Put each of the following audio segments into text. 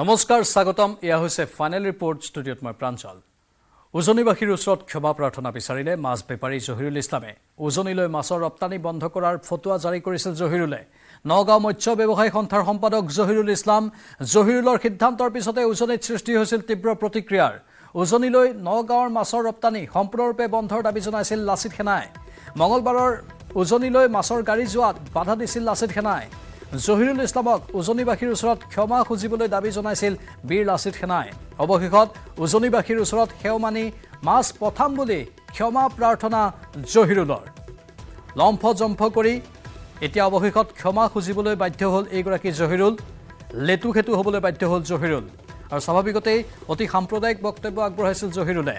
নমস্কাৰ স্বাগতম। এয়া হৈছে ফাইনেল ৰিপৰ্ট ষ্টুডিঅ'ত মই প্ৰাঞ্চল। উজনিবাসীৰ ওচৰত ক্ষমা প্ৰাৰ্থনা বিচাৰিলে মাছ বেপাৰী জহিৰুল ইছলামে। উজনিলৈ মাছৰ ৰপ্তানি বন্ধ কৰাৰ ফটোৱা জাৰি কৰিছিল জহিৰুলে। নগাঁও মৎস্য ব্যৱসায়ী সন্থাৰ সম্পাদক জহিৰুল ইছলাম জহিৰুলৰ সিদ্ধান্তৰ পিছতে উজনিত সৃষ্টি হৈছিল তীব্ৰ প্ৰতিক্ৰিয়াৰ। উজনিলৈ নগাঁৱৰ মাছৰ ৰপ্তানি সম্পূৰ্ণৰূপে বন্ধৰ দাবী জনাইছিল লাচিত সেনাই। মঙলবাৰৰ উজনিলৈ মাছৰ গাড়ী যোৱাত বাধা দিছিল লাচিত সেনাই। জহিৰুল ইছলামক উজনিবাসীৰ ওচৰত ক্ষমা খুজিবলৈ দাবী জনাইছিল বীৰ লাচিত সেনাই। অৱশেষত উজনিবাসীৰ ওচৰত সেও মানি মাছ পঠাম বুলি ক্ষমা প্ৰাৰ্থনা জহিৰুলৰ। লম্ফ জম্ফ কৰি এতিয়া অৱশেষত ক্ষমা খুজিবলৈ বাধ্য হ'ল এইগৰাকী জহিৰুল লেতু খেতু হ'বলৈ বাধ্য হ'ল জহিৰুল আৰু স্বাভাৱিকতেই অতি সাম্প্ৰদায়িক বক্তব্য আগবঢ়াইছিল জহিৰুলে।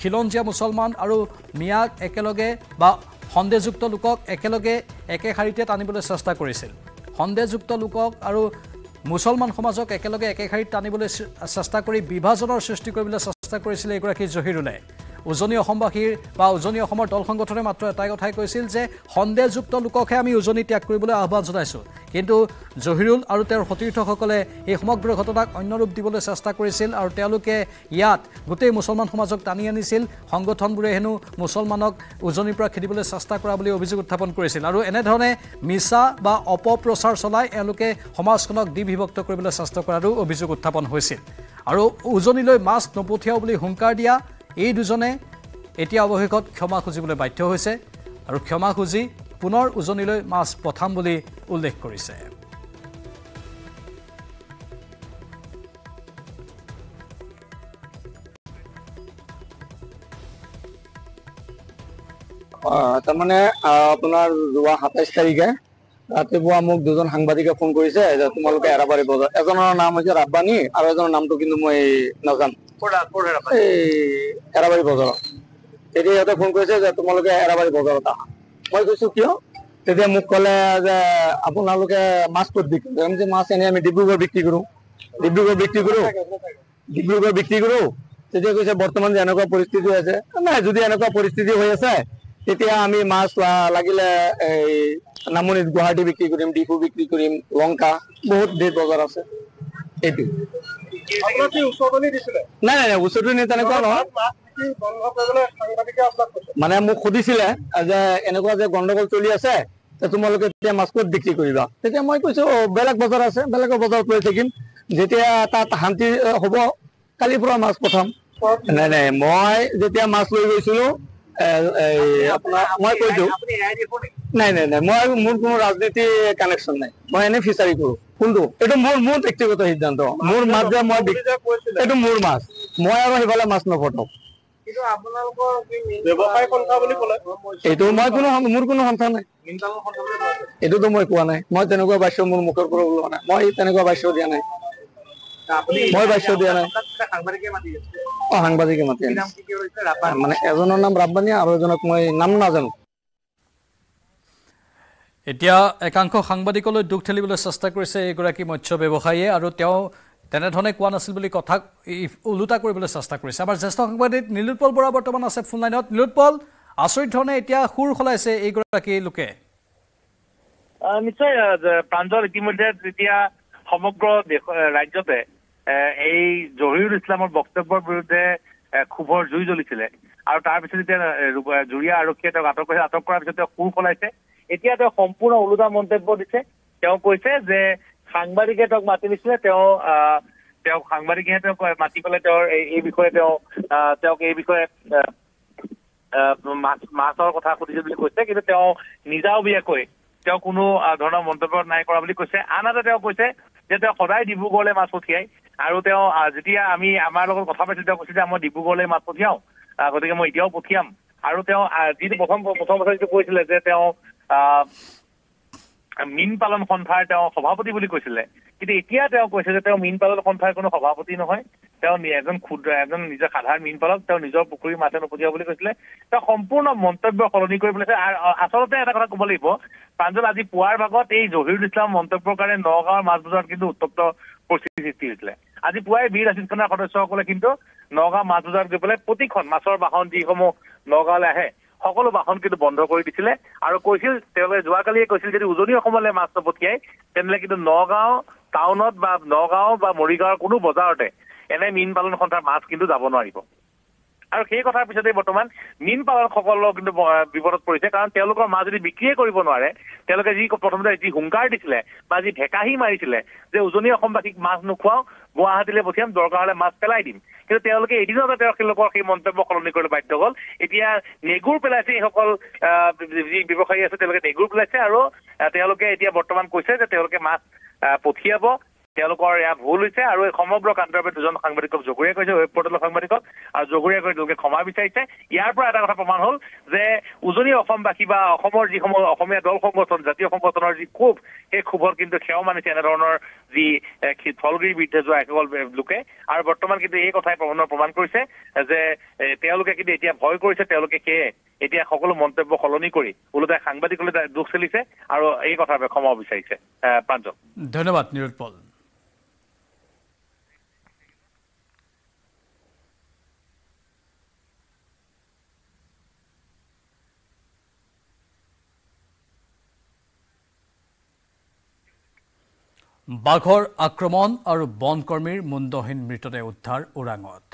খিলঞ্জীয়া মুছলমান আৰু মিয়াক একেলগে বা সন্দেহযুক্ত লোকক একেলগে একে শাৰীতে টানিবলৈ চেষ্টা কৰিছিল। সন্দেহযুক্ত লোকক আৰু মুছলমান সমাজক একেলগে একে শাৰীত টানিবলৈ চেষ্টা কৰি বিভাজনৰ সৃষ্টি কৰিবলৈ চেষ্টা কৰিছিল এইগৰাকী জহিৰুলে। উজনি অসমবাসীৰ বা উজনি অসমৰ দল সংগঠনে মাত্ৰ এটাই কথাই কৈছিল যে সন্দেহযুক্ত লোককহে আমি উজনি ত্যাগ কৰিবলৈ আহ্বান জনাইছোঁ। কিন্তু জহিৰুল আৰু তেওঁৰ সতীৰ্থসকলে এই সমগ্ৰ ঘটনাক অন্য ৰূপ দিবলৈ চেষ্টা কৰিছিল আৰু তেওঁলোকে ইয়াত গোটেই মুছলমান সমাজক টানি আনিছিল। সংগঠনবোৰে হেনো মুছলমানক উজনিৰ পৰা খেদিবলৈ চেষ্টা কৰা বুলি অভিযোগ উত্থাপন কৰিছিল। আৰু এনেধৰণে মিছা বা অপপ্ৰচাৰ চলাই এওঁলোকে সমাজখনক দ্বিবিভক্ত কৰিবলৈ চেষ্টা কৰাৰো অভিযোগ উত্থাপন হৈছিল। আৰু উজনিলৈ মাছ নপঠিয়াও বুলি হুংকাৰ দিয়া এই দুজনে এতিয়া অৱশেষত ক্ষমা খুজিবলৈ বাধ্য হৈছে আৰু ক্ষমা খুজি পুনৰ উজনিলৈ মাছ পঠাম বুলি উল্লেখ কৰিছে। তাৰমানে আপোনাৰ যোৱা সাতাইশ তাৰিখে ৰাতিপুৱা মোক দুজন সাংবাদিকে ফোন কৰিছে যে তোমালোকে এৰাবাৰী বজাৰ এজনৰ নাম হৈছে ৰাব্বানী আৰু এজনৰ নামটো কিন্তু মই নাজানো। এৰাবাৰী বজাৰত। তেতিয়া সিহঁতে ফোন কৰিছে যে তোমালোকে এৰাবাৰী বজাৰত আহা। মই কৈছো কিয়? তেতিয়া মোক ক'লে যে আপোনালোকে মাছ ক'ত বিক্ৰী কৰে যে মাছ এনে আমি ডিব্ৰুগড় বিক্ৰী কৰো। ডিব্ৰুগড় বিক্ৰী কৰো। ডিব্ৰুগড় বিক্ৰী কৰো। তেতিয়া কৈছে বৰ্তমান যে এনেকুৱা পৰিস্থিতি হৈ আছে। নাই যদি এনেকুৱা পৰিস্থিতি হৈ আছে তেতিয়া আমি মাছ লাগিলে এই নামনিত গুৱাহাটী বিক্ৰী কৰিম ডিপু বিক্ৰী কৰিম লংকা বহুত ধেৰ বজাৰ আছে। এইটো নাই নাই উচতনি তেনেকুৱা নহয়। মানে মোক সুধিছিলে যে এনেকুৱা যে গণ্ডগোল চলি আছে তোমালোকে তেতিয়া মাছ ক'ত বিক্ৰী কৰিবা। তেতিয়া মই কৈছো "অ, বেলেগ বজাৰ আছে বেলেগৰ বজাৰত লৈ থাকিম। যেতিয়া তাত শান্তি হ'ব কালিৰ পৰা মাছ পঠাম। নাই নাই মই যেতিয়া মাছ লৈ গৈছিলো আপোনাৰ মই কৈছো। নাই নাই নাই। মই মোৰ কোনো ৰাজনীতি কানেকশ্যন নাই। মই এনে ফিচাৰী কৰো। কোনটো? এইটো মোৰ মোৰ ব্যক্তিগত সিদ্ধান্ত। মোৰ মাছ যে মই এইটো মোৰ মাছ। মই আৰু সিফালে মাছ নপঠাও এইটো মই কোনো সম- মোৰ কোনো সন্থা নাই। এইটোতো মই কোৱা নাই। মই তেনেকুৱা বাক্য মোৰ মুখৰ পৰা ওলোৱা নাই। মই তেনেকুৱা বাক্য দিয়া নাই। মই বাক্য দিয়া নাই। অ সাংবাদিকে মাতি মানে এজনৰ নাম ৰাব্বানী আৰু এজনক মই নাম নাজানো। এতিয়া একাংশ সাংবাদিকলৈ দুখ ঠেলিবলৈ চেষ্টা কৰিছে এইগৰাকী মৎস্য ব্যৱসায়ীয়ে আৰু তেওঁ তেনেধৰণে কোৱা নাছিল বুলি কথাক ই- ওলোটা কৰিবলৈ চেষ্টা কৰিছে। আমাৰ জ্যেষ্ঠ সাংবাদিক নীলোৎপল বৰা বৰ্তমান আছে ফোন লাইনত। নীলোৎপল আচৰিত ধৰণে এতিয়া সুৰ সলাইছে এইগৰাকী লোকে। নিশ্চয় প্ৰাঞ্জল ইতিমধ্যে যেতিয়া সমগ্ৰ দেশ ৰাজ্যতে এই জহিৰুল ইছলামৰ বক্তব্যৰ বিৰুদ্ধে ক্ষোভৰ জুই জ্বলিছিলে। আৰু তাৰ পিছত যেতিয়া জুৰীয়া আৰক্ষীয়ে তেওঁক আটক কৰিছে আটক কৰাৰ পিছত তেওঁ সুৰ সলাইছে। এতিয়া তেওঁ সম্পূৰ্ণ ওলোটা মন্তব্য দিছে। তেওঁ কৈছে যে সাংবাদিকে তেওঁক মাতি নিছিলে তেওঁ তেওঁক সাংবাদিকেহে তেওঁক মাতি পেলাই তেওঁৰ এই- বিষয়ে তেওঁ তেওঁক এই বিষয়ে মাছৰ কথা সুধিছে বুলি কৈছে কিন্তু তেওঁ নিজাববীয়াকৈ তেওঁ কোনো ধৰণৰ মন্তব্য নাই কৰা বুলি কৈছে। আনহাতে তেওঁ কৈছে যে তেওঁ সদায় ডিব্ৰুগড়লৈ মাছ পঠিয়াই আৰু তেওঁ যেতিয়া আমি আমাৰ লগত কথা পাতিছিল তেওঁ কৈছে যে মই ডিব্ৰুগড়লৈ মাছ পঠিয়াও গতিকে মই এতিয়াও পঠিয়াম। আৰু তেওঁ যিটো প্ৰথম প্ৰথম কথা যিটো কৈছিলে যে তেওঁ মীন পালন সন্থাৰ তেওঁ সভাপতি বুলি কৈছিলে। কিন্তু এতিয়া তেওঁ কৈছে যে তেওঁ মীন পালন সন্থাৰ কোনো সভাপতি নহয়। তেওঁ এজন ক্ষুদ্ৰ এজন নিজৰ সাধাৰণ মীন পালক তেওঁ নিজৰ পুখুৰীৰ মাছে নপঠিয়াব বুলি কৈছিলে। তেওঁ সম্পূৰ্ণ মন্তব্য সলনি কৰি পেলাইছে। আৰু আচলতে এটা কথা ক'ব লাগিব প্ৰাঞ্জল আজি পুৱাৰ ভাগত এই জহিৰুল ইছলাম মন্তব্যৰ কাৰণে নগাঁৱৰ মাছ বজাৰত কিন্তু উত্তপ্ত পৰিস্থিতি সৃষ্টি হৈছিলে। আজি পুৱাই বীৰ আছিত খানাৰ সদস্যসকলে কিন্তু নগাঁও মাছ বজাৰত গৈ পেলাই প্ৰতিখন মাছৰ বাহন যিসমূহ নগাঁৱলৈ আহে সকলো বাহন কিন্তু বন্ধ কৰি দিছিলে। আৰু কৈছিল তেওঁলোকে যোৱাকালিয়ে কৈছিল যদি উজনি অসমলৈ মাছ নপঠিয়াই তেনেহ'লে কিন্তু নগাঁও টাউনত বা নগাঁও বা মৰিগাঁৱৰ কোনো বজাৰতে এনে মীন পালন সন্থাৰ মাছ কিন্তু যাব নোৱাৰিব। আৰু সেই কথাৰ পিছতে বৰ্তমান মীন পালকসকলৰ কিন্তু বিপদত পৰিছে। কাৰণ তেওঁলোকৰ মাছ যদি বিক্ৰীয়ে কৰিব নোৱাৰে তেওঁলোকে যি প্ৰথমতে যি হুংকাৰ দিছিলে বা যি ভেকাহি মাৰিছিলে যে উজনি অসমবাসীক মাছ নোখোৱাও গুৱাহাটীলৈ পঠিয়াম দৰকাৰ হলে মাছ পেলাই দিম। কিন্তু তেওঁলোকে এদিনতে তেওঁলোকৰ সেই মন্তব্য সলনি কৰিবলৈ বাধ্য হ'ল। এতিয়া নেগুৰ পেলাইছে এইসকল যি ব্যৱসায়ী আছে তেওঁলোকে নেগুৰ পেলাইছে আৰু তেওঁলোকে এতিয়া বৰ্তমান কৈছে যে তেওঁলোকে মাছ পঠিয়াব। তেওঁলোকৰ এয়া ভুল হৈছে আৰু এই সমগ্ৰ কাণ্ডৰ বাবে দুজন সাংবাদিকক জগৰীয়া কৰিছে ৱেব পৰ্টেলৰ সাংবাদিকক। আৰু জগৰীয়া কৰি তেওঁলোকে ক্ষমা বিচাৰিছে। ইয়াৰ পৰা এটা কথা প্ৰমাণ হ'ল যে উজনি অসমবাসী বা অসমৰ যিসমূহ অসমীয়া দল সংগঠন জাতীয় সংগঠনৰ যি ক্ষোভ সেই ক্ষোভত কিন্তু সেৱ মানিছে এনেধৰণৰ যি থলগিৰিৰ বিৰুদ্ধে যোৱা এসকল লোকে। আৰু বৰ্তমান কিন্তু এই কথাই প্ৰমাণ কৰিছে যে তেওঁলোকে কিন্তু এতিয়া ভয় কৰিছে তেওঁলোকে সেয়ে এতিয়া সকলো মন্তব্য সলনি কৰি ওলোটাই সাংবাদিকলৈ দুখ চেলিছে আৰু এই কথাৰ বাবে ক্ষমা বিচাৰিছে। প্ৰাঞ্জল। ধন্যবাদ নিৰুৎপল বাঘৰ আক্ৰমণ আৰু বনকৰ্মীৰ মুণ্ডহীন মৃতদেহ উদ্ধাৰ ওৰাঙত।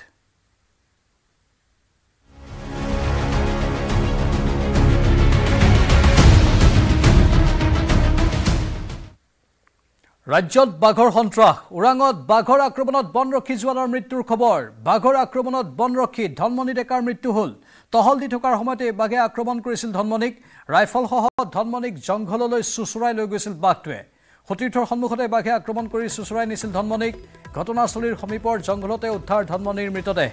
ৰাজ্যত বাঘৰ সন্ত্ৰাস ওৰাঙত বাঘৰ আক্ৰমণত বনৰক্ষী জোৱানৰ মৃত্যুৰ খবৰ বাঘৰ আক্ৰমণত বনৰক্ষী ধনমণি ডেকাৰ মৃত্যু হ'ল। টহল দি থকাৰ সময়তে বাঘে আক্ৰমণ কৰিছিল ধনমণিক ৰাইফলসহ ধনমণিক জংঘললৈ চোচৰাই লৈ গৈছিল বাঘটোৱে। সতীৰ্থৰ সন্মুখতে বাঘে আক্ৰমণ কৰি চোচৰাই নিছিল ধনমণিক। ঘটনাস্থলীৰ সমীপৰ জংঘলতে উদ্ধাৰ ধনমণিৰ মৃতদেহ।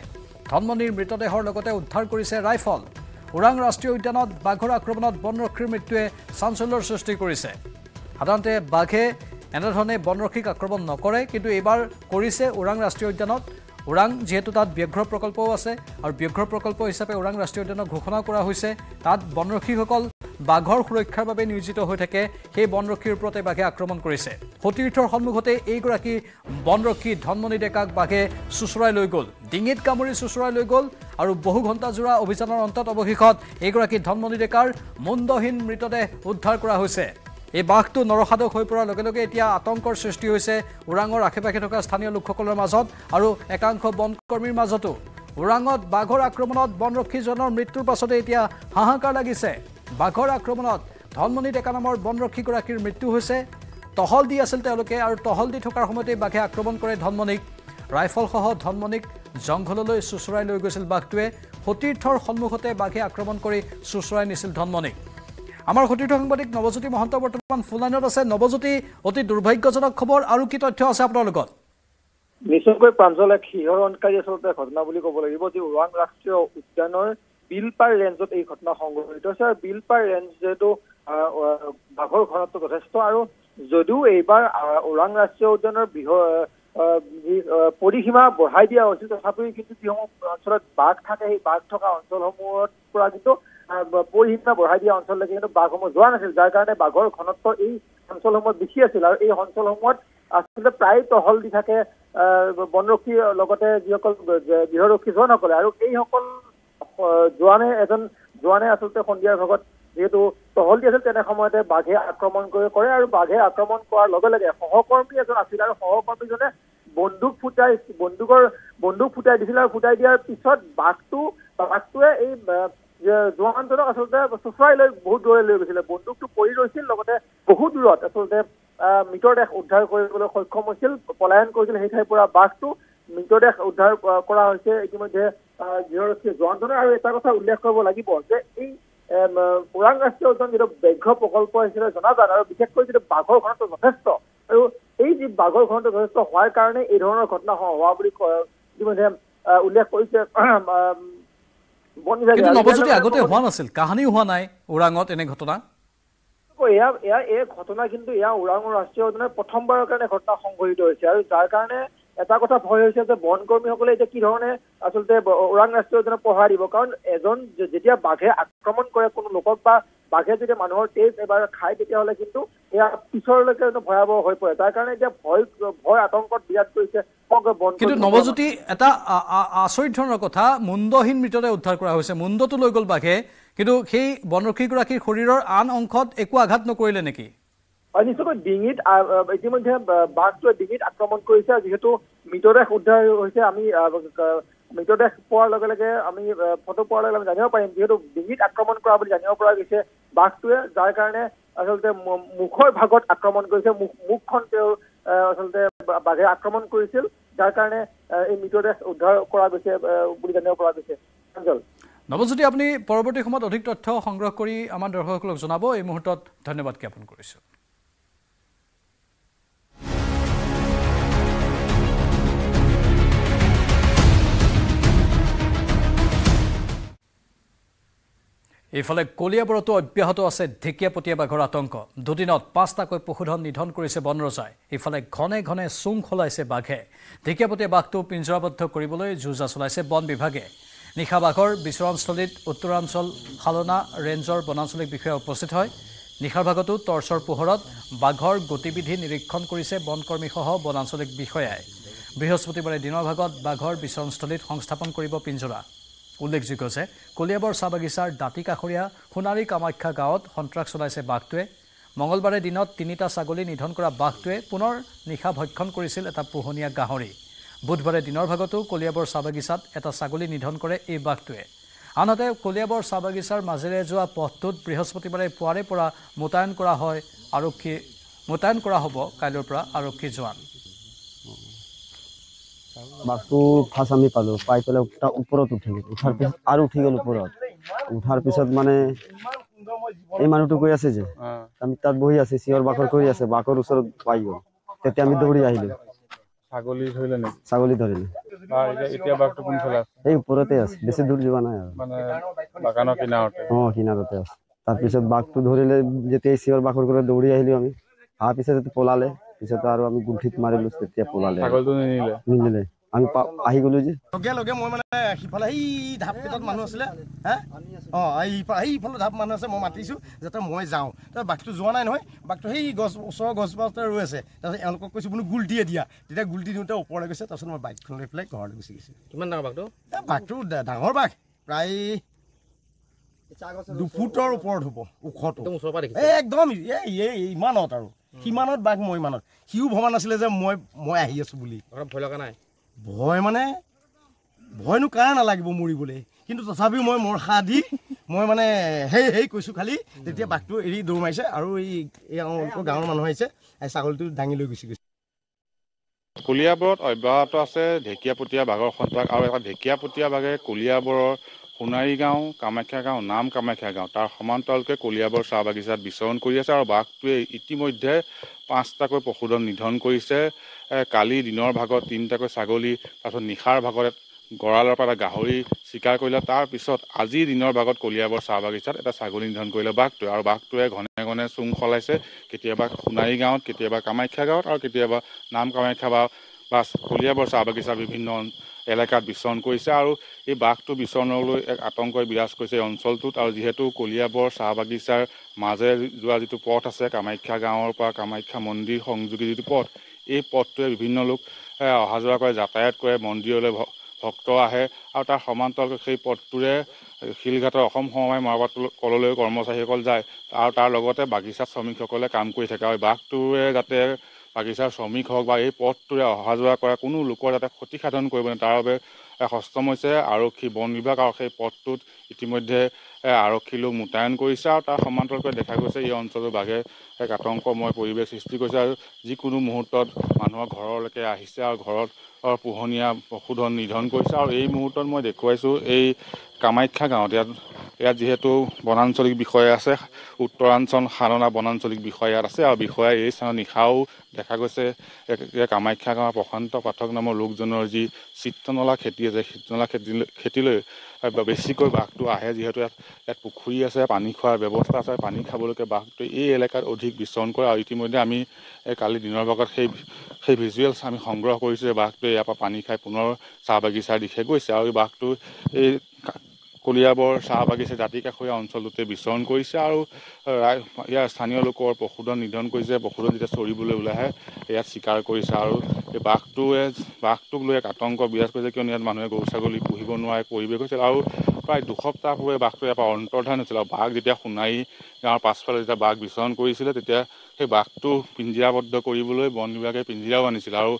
ধনমণিৰ মৃতদেহৰ লগতে উদ্ধাৰ কৰিছে ৰাইফল। ওৰাং ৰাষ্ট্ৰীয় উদ্যানত বাঘৰ আক্ৰমণত বনৰক্ষীৰ মৃত্যুৱে চাঞ্চল্যৰ সৃষ্টি কৰিছে। সাধাৰণতে বাঘে এনেধৰণে বনৰক্ষীক আক্ৰমণ নকৰে কিন্তু এইবাৰ কৰিছে ওৰাং ৰাষ্ট্ৰীয় উদ্যানত। ওৰাং যিহেতু তাত ব্যাঘ্ৰ প্ৰকল্পও আছে আৰু ব্যাঘ্ৰ প্ৰকল্প হিচাপে ওৰাং ৰাষ্ট্ৰীয় উদ্যানক ঘোষণা কৰা হৈছে। তাত বনৰক্ষীসকল বাঘৰ সুৰক্ষাৰ বাবে নিয়োজিত হৈ থাকে সেই বনৰক্ষীৰ ওপৰতে বাঘে আক্ৰমণ কৰিছে। সতীৰ্থৰ সন্মুখতে এইগৰাকী বনৰক্ষী ধনমণি ডেকাক বাঘে চোচৰাই লৈ গ'ল। ডিঙিত কামুৰি চোচৰাই লৈ গ'ল আৰু বহু ঘণ্টাজোৰা অভিযানৰ অন্তত অৱশেষত এইগৰাকী ধনমণি ডেকাৰ মুণ্ডহীন মৃতদেহ উদ্ধাৰ কৰা হৈছে। এই বাঘটো নৰসাধক হৈ পৰাৰ লগে লগে এতিয়া আতংকৰ সৃষ্টি হৈছে ওৰাঙৰ আশে পাশে থকা স্থানীয় লোকসকলৰ মাজত আৰু একাংশ বনকৰ্মীৰ মাজতো। ওৰাঙত বাঘৰ আক্ৰমণত বনৰক্ষীজনৰ মৃত্যুৰ পাছতে এতিয়া হাহাকাৰ লাগিছে। বাঘৰ আক্ৰমণত ধনমণি ডেকা নামৰ বনৰক্ষীগৰাকীৰ মৃত্যু হৈছে। টহল দি আছিল তেওঁলোকে আৰু টহল দি থকাৰ সময়তে বাঘে আক্ৰমণ কৰে ধনমণিক। ৰাইফলসহ ধনমণিক জংঘললৈ চোচৰাই লৈ গৈছিল বাঘটোৱে। সতীৰ্থৰ সন্মুখতে বাঘে আক্ৰমণ কৰি চোচৰাই নিছিল ধনমণিক। আমাৰ সতীৰ্থ সাংবাদিক নৱজ্যোতি মহন্ত বৰ্তমান ফুলাইনত আছে। নৱজ্যোতি অতি দুৰ্ভাগ্যজনক খবৰ আৰু কি তথ্য আছে আপোনাৰ লগত? নিশ্চয়কৈ প্ৰাঞ্জল এক শিহৰণকাৰী আচলতে ঘটনা বুলি ক'ব লাগিব। যে ওৰাং ৰাষ্ট্ৰীয় উদ্যানৰ বিলপাৰ ৰেঞ্জত এই ঘটনা সংঘটিত হৈছে। আৰু বিলপাৰ ৰেঞ্জ যিহেতু বাঘৰ ঘনত্ব যথেষ্ট। আৰু যদিও এইবাৰ ওৰাং ৰাষ্ট্ৰীয় উদ্যানৰ পৰিসীমা বঢ়াই দিয়া হৈছিল তথাপিও কিন্তু যিসমূহ অঞ্চলত বাঘ থাকে সেই বাঘ থকা অঞ্চলসমূহৰ পৰা কিন্তু পৰিসীমা বঢ়াই দিয়া অঞ্চললৈকে কিন্তু বাঘসমূহ যোৱা নাছিল। যাৰ কাৰণে বাঘৰ ঘনত্ব এই অঞ্চলসমূহত বেছি আছিল। আৰু এই অঞ্চলসমূহত আচলতে প্ৰায় টহল দি থাকে বনৰক্ষীৰ লগতে যিসকল গৃহৰক্ষী জোৱানসকলে। আৰু এইসকল জোৱানে এজন জোৱানে আচলতে সন্ধিয়াৰ ভাগত যিহেতু টহল দি আছিল তেনে সময়তে বাঘে আক্ৰমণ কৰি কৰে আৰু বাঘে আক্ৰমণ কৰাৰ লগে লগে সহকৰ্মী এজন আছিল আৰু সহকৰ্মীজনে বন্দুক ফুটাই বন্দুকৰ বন্দুক ফুটাই দিছিল আৰু ফুটাই দিয়াৰ পিছত বাঘটো বাঘটোৱে এই জোৱানজনক আচলতে চোচৰাই লৈ বহুত দূৰলৈ লৈ গৈছিলে। বন্দুকটো পৰি ৰৈছিল লগতে বহু দূৰত আচলতে আহ, মৃতদেহ উদ্ধাৰ কৰিবলৈ সক্ষম হৈছিল পলায়ন কৰিছিল। সেই ঠাইৰ পৰা বাঘটো মৃতদেহ উদ্ধাৰ কৰা হৈছে। ইতিমধ্যে আহ, গৃহৰক্ষী জোৱানজনে আৰু এটা কথা উল্লেখ কৰিব লাগিব যে এই ওৰাং ৰাষ্ট্ৰীয় উদ্যান যিটো ব্যাঘ্ৰ প্ৰকল্প হিচাপে জনাজাত আৰু বিশেষকৈ যিটো বাঘৰ ঘনত্ব যথেষ্ট আৰু এই যি বাঘৰ ঘনত্ব যথেষ্ট হোৱাৰ কাৰণে এই ধৰণৰ ঘটনা হোৱা বুলি ইতিমধ্যে উল্লেখ কৰিছে আহ, বন বিভাগে কিন্তু আৰু ইয়াৰ নৱজ্যোতি লগতে আগতে ক'ব- হোৱা নাছিল কাহানিও হোৱা নাই ওৰাঙত এনে ঘটনা? এয়া এয়া এই ঘটনা কিন্তু এয়া ওৰাং ৰাষ্ট্ৰীয় উদ্যানৰ প্ৰথমবাৰৰ কাৰণে ঘটনা সংঘটিত হৈছে আৰু যাৰ কাৰণে এটা কথা ভয় হৈছে যে বন কৰ্মীসকলে এতিয়া কি ধৰণে আচলতে ওৰাং ৰাষ্ট্ৰীয় পহৰা দিব? কাৰণ এজন যেতিয়া বাঘে আক্ৰমণ কৰে কোনো লোকক বা বাঘে যেতিয়া মানুহৰ তেজ এবাৰ খায় তেতিয়াহ'লে কিন্তু এয়া পিছৰলৈকে ভয়াৱহ হৈ পৰে। তাৰ কাৰণে এতিয়া ভয় ভয় আতংকত বিৰাট কৰিছে কিন্তু নৱজ্যোতি এটা আচৰিত ধৰণৰ কথা মুণ্ডহীন মৃতদেহ উদ্ধাৰ কৰা হৈছে। মুণ্ডটো লৈ গ'ল বাঘে। কিন্তু সেই বনৰক্ষীগৰাকীৰ শৰীৰৰ আন অংশত একো আঘাত নকৰিলে নেকি? নিশ্চয়কৈ ডিঙিত ইতিমধ্যে বাঘটোৱে ডিঙিত আক্ৰমণ কৰিছে যিহেতু মৃতদেহ উদ্ধাৰ হৈছে আমি মৃতদেহ পোৱাৰ লগে লগে আমি ফটো পোৱাৰ লগে লগে আমি জানিব পাৰিম। যিহেতু ডিঙিত আক্ৰমণ কৰা বুলি জানিব পৰা গৈছে বাঘটোৱে যাৰ কাৰণে আচলতে মুখৰ ভাগত আক্ৰমণ কৰিছে মুখ মুখখন আহ, আচলতে বাঘে আক্ৰমণ কৰিছিল যাৰ কাৰণে এই মৃতদেহ উদ্ধাৰ কৰা গৈছে বুলি জানিব পৰা গৈছে। প্ৰাঞ্জল নৱজ্যোতি আপুনি পৰৱৰ্তী সময়ত অধিক তথ্য সংগ্ৰহ কৰি আমাৰ দৰ্শকসকলক জনাব। এই মুহূৰ্তত ধন্যবাদ জ্ঞাপন কৰিছোঁ। ইফালে কলিয়াবৰতো অব্যাহত আছে ঢেকীয়াপতীয়া বাঘৰ আতংক। দুদিনত পাঁচটাকৈ পশুধন নিধন কৰিছে বনৰজাই ইফালে ঘনে ঘনে চুং সলাইছে বাঘে। ঢেকীয়াপতীয়া বাঘটো পিঞ্জৰাবদ্ধ কৰিবলৈ যোজা চলাইছে বন বিভাগে। নিশা বাঘৰ বিচৰণস্থলীত উত্তৰাঞ্চল শালনা ৰেঞ্জৰ বনাঞ্চলিক বিষয়া উপস্থিত হয়। নিশাৰ ভাগতো টৰ্চৰ পোহৰত বাঘৰ গতিবিধি নিৰীক্ষণ কৰিছে বনকৰ্মীসহ বনাঞ্চলিক বিষয়াই। বৃহস্পতিবাৰে দিনৰ ভাগত বাঘৰ বিচৰণস্থলীত সংস্থাপন কৰিব পিঞ্জৰা। উল্লেখযোগ্য যে কলিয়াবৰ চাহ বাগিচাৰ দাঁতি কাষৰীয়া সোণাৰী কামাখ্যা গাঁৱত সন্ত্ৰাস চলাইছে বাঘটোৱে। মঙলবাৰে দিনত তিনিটা ছাগলী নিধন কৰা বাঘটোৱে পুনৰ নিশা ভক্ষণ কৰিছিল এটা পোহনীয়া গাহৰি। বুধবাৰে দিনৰ ভাগতো কলিয়াবৰ চাহ বাগিচাত এটা ছাগলী নিধন কৰে এই বাঘটোৱে। আনহাতে কলিয়াবৰ চাহ বাগিচাৰ মাজেৰে যোৱা পথটোত বৃহস্পতিবাৰে পুৱাৰে পৰা মোতায়েন কৰা হয় আৰক্ষী মোতায়েন কৰা হ'ব কাইলৈৰ পৰা আৰক্ষী জোৱান। বাঘটো ফাৰ্ষ্ট আমি পালোঁ পাই পেলাই তাৰ ওপৰত উঠি গ'ল। উঠাৰ পিছত আৰু উঠি গ'ল ওপৰত। উঠাৰ পিছত মানে এই মানুহটো কৈ আছে যে আমি তাত বহি আছো চিঞৰ বাখৰ কৰি আছে বাঘৰ ওচৰত পাই গ'ল। তেতিয়া আমি দৌৰি আহিলোঁ। ছাগলী ধৰিলে নেকি? ছাগলী ধৰিলোঁ। বা এতিয়া এতিয়া বাঘটো কোনফালে আছে? এই ওপৰতে আছে বেছি দূৰ যোৱা নাই আৰু। মানে বাগানৰ কিনাৰতে? অঁ কিনাৰতে আছে। তাৰপিছত বাঘটো ধৰিলে যেতিয়া চিঞৰ বাখৰ কৰি দৌৰি আহিলোঁ আমি। অহাৰ পিছত পলালে। পিছত আৰু আমি গুণ্ঠিত মাৰিলোঁ তেতিয়া পলালে। নিনিলে। নিনিলে। আমি আহি গ'লোঁ যে। লগে লগে মই মানে সিফালে সেই ঢাপ কেইটাত মানুহ আছিলে হে? অঁ এই সেইফালে ঢাপ মানুহ আছে মই মাতিছোঁ যাতে মই যাওঁ। তাৰপিছত বাঘটো যোৱা নাই নহয়। বাঘটো সেই গছ ওচৰৰ গছপাতে ৰৈ আছে। তাৰপিছত এওঁলোকক কৈছোঁ বোলো গুলটিয়ে দিয়া। তেতিয়া গুলটি দিওঁতে ওপৰলৈ গৈছে তাৰপিছত মই বাইকখন লৈ পেলাই ঘৰলৈ গুচি গৈছোঁ। কিমান ডাঙৰ বাঘটো? বাঘটো ডাঙৰ বাঘ। প্ৰায় দুফুটৰ ওপৰত হ'ব ওখটো। একদম এই ইমানত আৰু। সিমানত বাঘ মই ইমানত সিও ভবা নাছিলে যে মই মই আহি আছোঁ বুলি। অলপ ভয় লগা নাই? ভয় মানে ভয়নো কাৰ নালাগিব মৰিবলৈ। কিন্তু তথাপিও মই মৰসা দি মই মানে সেই সেই কৈছোঁ খালি তেতিয়া বাঘটো এৰি দৌৰ মাৰিছে আৰু এই গাঁৱৰ মানুহ আহিছে এই ছাগলীটো দাঙি লৈ গুচি গৈছে। কলিয়াবৰত অব্যাহত আছে ঢেকীয়াপতীয়া বাঘৰ সন্ত্ৰাস আৰু এটা ঢেকীয়াপতীয়া বাঘে কলিয়াবৰৰ সোণাৰী গাঁও কামাখ্যা গাঁও নাম কামাখ্যা গাঁও তাৰ সমান্তৰালকৈ কলিয়াবৰ চাহ বাগিচাত বিচৰণ কৰি আছে আৰু বাঘটোৱে ইতিমধ্যে পাঁচটাকৈ পশুধন নিধন কৰিছে। কালি দিনৰ ভাগত তিনিটাকৈ ছাগলী তাৰপিছত নিশাৰ ভাগত গঁৰালৰ পৰা গাহৰি চিকাৰ কৰিলে। তাৰপিছত আজি দিনৰ ভাগত কলিয়াবৰ চাহ বাগিচাত এটা ছাগলী নিধন কৰিলে বাঘটোৱে আৰু বাঘটোৱে ঘনে ঘনে চুং সলাইছে। কেতিয়াবা সোণাৰী গাঁৱত কেতিয়াবা কামাখ্যা গাঁৱত আৰু কেতিয়াবা নাম কামাখ্যা বা বা কলিয়াবৰ চাহ বাগিচাৰ বিভিন্ন এলেকাত বিচৰণ কৰিছে আৰু এই বাঘটো বিচৰণলৈ এক আতংকই বিৰাজ কৰিছে এই অঞ্চলটোত আৰু যিহেতু কলিয়াবৰ চাহ বাগিচাৰ মাজেৰে যোৱা যিটো পথ আছে কামাখ্যা গাঁৱৰ পৰা কামাখ্যা মন্দিৰ সংযোগী যিটো পথ এই পথটোৱে বিভিন্ন লোক অহা যোৱা কৰে যাতায়াত কৰে মন্দিৰলৈ ভক্ত আহে আৰু তাৰ সমান্তৰালকৈ সেই পথটোৰে শিলঘাটৰ অসম সমবায় মৰাপাট কললৈ কৰ্মচাৰীসকল যায় আৰু তাৰ লগতে বাগিচাত শ্ৰমিকসকলে কাম কৰি থাকে। আৰু বাঘটোৱে যাতে বাগিচাৰ শ্ৰমিক হওক বা এই পথটোৰে অহা যোৱা কৰা কোনো লোকৰ যাতে ক্ষতিসাধন কৰিব নোৱাৰে তাৰ বাবে সষ্টম হৈছে আৰক্ষী বন বিভাগ আৰু সেই পথটোত ইতিমধ্যে আৰক্ষী লোক মোতায়েন কৰিছে আৰু তাৰ সমান্তৰালকৈ দেখা গৈছে এই অঞ্চলৰ বাঘে এক আতংকময় পৰিৱেশ সৃষ্টি কৰিছে আৰু যিকোনো মুহূৰ্তত মানুহৰ ঘৰলৈকে আহিছে আৰু ঘৰত পোহনীয়া পশুধন নিধন কৰিছে আৰু এই মুহূৰ্তত মই দেখুৱাইছোঁ এই কামাখ্যা গাঁৱত ইয়াত ইয়াত যিহেতু বনাঞ্চলিক বিষয়া আছে উত্তৰাঞ্চল সালনা বনাঞ্চলিক বিষয়া ইয়াত আছে আৰু বিষয়া এই স্থানত নিশাও দেখা গৈছে। কামাখ্যা গাঁৱৰ প্ৰশান্ত পাঠক নামৰ লোকজনৰ যি চিত্ৰনলা খেতি আছে চিত্ৰনলা খেতি খেতিলৈ বেছিকৈ বাঘটো আহে যিহেতু ইয়াত ইয়াত পুখুৰী আছে পানী খোৱাৰ ব্যৱস্থা আছে পানী খাবলৈকে বাঘটো এই এলেকাত অধিক বিচৰণ কৰে। আৰু ইতিমধ্যে আমি কালি দিনৰ ভাগত সেই সেই ভিজুৱেলছ আমি সংগ্ৰহ কৰিছোঁ যে বাঘটোৱে ইয়াৰ পৰা পানী খাই পুনৰ চাহ বাগিচাৰ দিশে গৈছে। আৰু এই বাঘটো এই কলিয়াবৰ চাহ বাগিচা দাঁতি কাষৰীয়া অঞ্চলটোতে বিচৰণ কৰিছে আৰু ইয়াৰ স্থানীয় লোকৰ পশুধন নিধন কৰিছে পশুধন যেতিয়া চৰিবলৈ ওলাই আহে ইয়াত চিকাৰ কৰিছে আৰু এই বাঘটোৱে বাঘটোক লৈ এক আতংক বিৰাজ কৰিছে কিয়নো ইয়াত মানুহে গৰু ছাগলী পুহিব নোৱাৰে পৰিৱেশ হৈছিল আৰু প্ৰায় দুসপ্তাহ পূৰ্বে বাঘটো ইয়াৰ পৰা অন্তৰ্ধান হৈছিল আৰু বাঘ যেতিয়া সোণাৰী গাঁৱৰ পাছফালে যেতিয়া বাঘ বিচৰণ কৰিছিলে তেতিয়া সেই বাঘটো পিঞ্জিৰাবদ্ধ কৰিবলৈ বন বিভাগে পিঞ্জিৰাও আনিছিল আৰু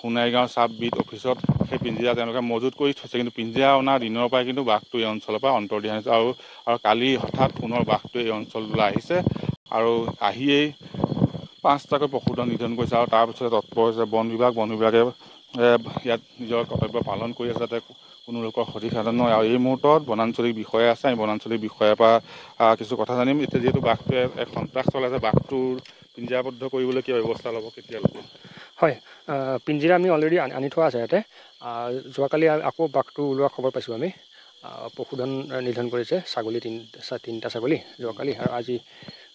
সোণাৰী গাঁৱৰ চাব বিট অফিচত সেই পিঞ্জিৰা তেওঁলোকে মজুত কৰি থৈছে। কিন্তু পিঞ্জিৰা অনাৰ দিনৰ পৰাই কিন্তু বাঘটো এই অঞ্চলৰ পৰা অন্তৰ্ধান হৈছে আৰু আৰু কালি হঠাৎ পুনৰ বাঘটো এই অঞ্চললৈ আহিছে আৰু আহিয়েই পাঁচটাকৈ পশুধন নিধন কৰিছে আৰু তাৰপিছতে তৎপৰ হৈছে বন বিভাগ। বন বিভাগে ইয়াত নিজৰ কৰ্তব্য পালন কৰি আছে যাতে কোনো লোকৰ ক্ষতিসাধন নহয়। আৰু এই মুহূৰ্তত বনাঞ্চলিক বিষয়া আছে। আমি বনাঞ্চলিক বিষয়াৰ পৰা কিছু কথা জানিম। এতিয়া যিহেতু বাঘটোৱে এক সন্ত্ৰাস চলাইছে বাঘটোৰ পিঞ্জিৰাবদ্ধ কৰিবলৈ কিয় ব্যৱস্থা ল'ব কেতিয়া ল'ব হয় পিঞ্জিৰা আমি অলৰেডি আনি আনি থোৱা আছে ইয়াতে। যোৱাকালি আকৌ বাঘটো ওলোৱা খবৰ পাইছোঁ আমি। পশুধন নিধন কৰিছে ছাগলী তিনি তিনিটা ছাগলী যোৱাকালি আৰু আজি